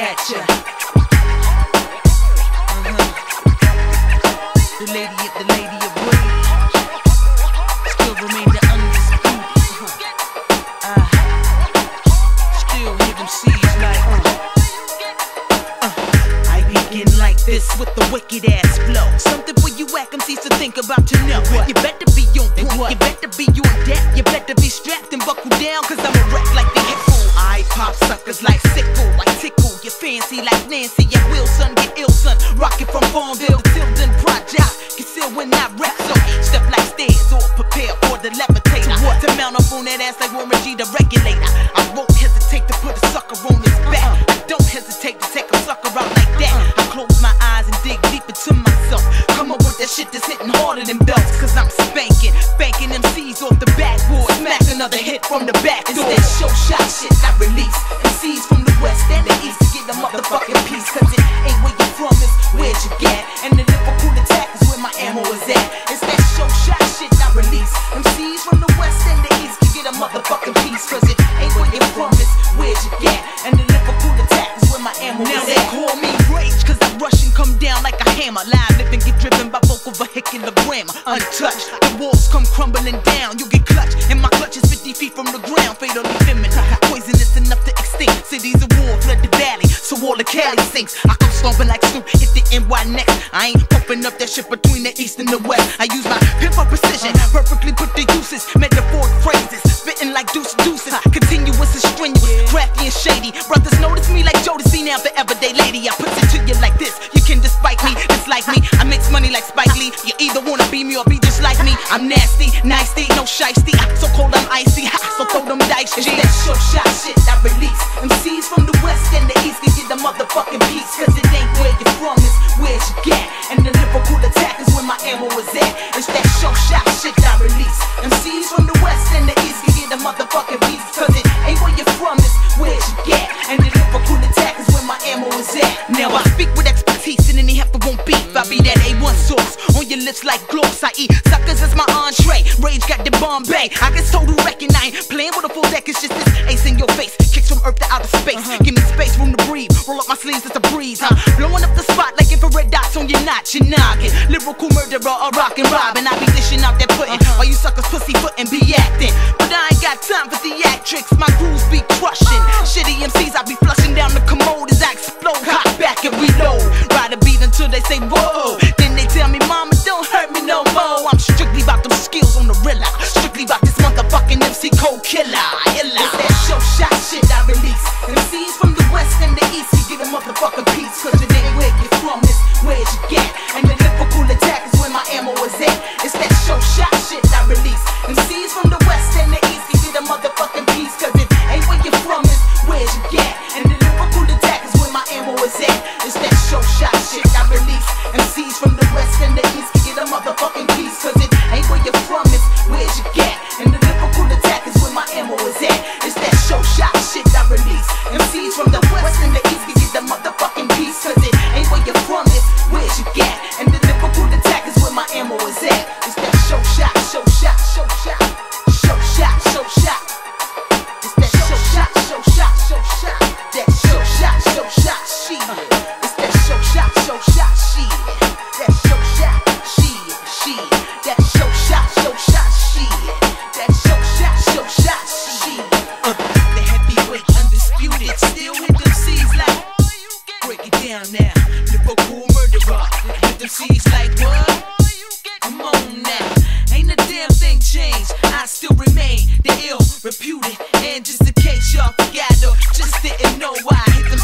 at ya. Uh-huh. The lady at the lady of. Still the undisputed. Uh-huh. I still hear them like. Uh. Uh. I begin like this with the wicked ass flow. Something for you whack seems to think about to know. What? You better be on point. You better be on deck. You better be strapped and buckled down. Cause I'm a wreck like the hip I pop suckers like sickle, like tickle. You fancy like Nancy and Wilson, get ill son. Rocket from Farmville shit that's hitting harder than belts. Cause I'm spanking, banking MCs off the backboard. Smack another hit from the back door. It's that Sho Shot shit I release. MCs Untouched, the walls come crumbling down. You get clutched, and my clutch is 50 feet from the ground. Fatally feminine, poisonous enough to extinct. Cities of war flood the valley, so all the Cali sinks. I come stomping like Snoop, hit the NY next. I ain't pumping up that shit between the east and the west. I use my pimp for precision, perfectly put the uses, metaphoric phrases, spitting like deuce deuces. Continuous and strenuous, crafty and shady. Brothers notice me like Jodeci now, the everyday lady. I put it to you like this. You can despite me, dislike me. I mix money like Spike Lee. You either be me or be just like me. I'm nasty, nasty, no shiesty. So cold I'm icy, ha, so throw them dice. It's that Sho Shot shit I release. MCs from the west and the east can get the motherfucking piece. Cause it ain't where you're from, it's where you get. And the Liverpool attack is where my ammo is at. It's that Sho Shot shit I release. Lips like gloss. I eat suckers as my entree. Rage got the Bombay. I get told to reckon I ain't playing with a full deck. It's just this ace in your face. Kicks from earth to outer space. Uh-huh. Give me space, room to breathe. Roll up my sleeves, it's a breeze, huh? Blowing up the spot like infrared dots on your notch, your noggin. Lyrical murderer, a rockin' robbin'. I be dishing out that pudding uh-huh. while you suckers pussy footin' be acting. But I ain't got time for theatrics. My grooves be crushing. Uh-huh. Shitty MCs, I be flushing down the commode as I explode. Hop back and reload. Ride a beat until they say whoa. And just in case y'all forgot or just didn't know why hit them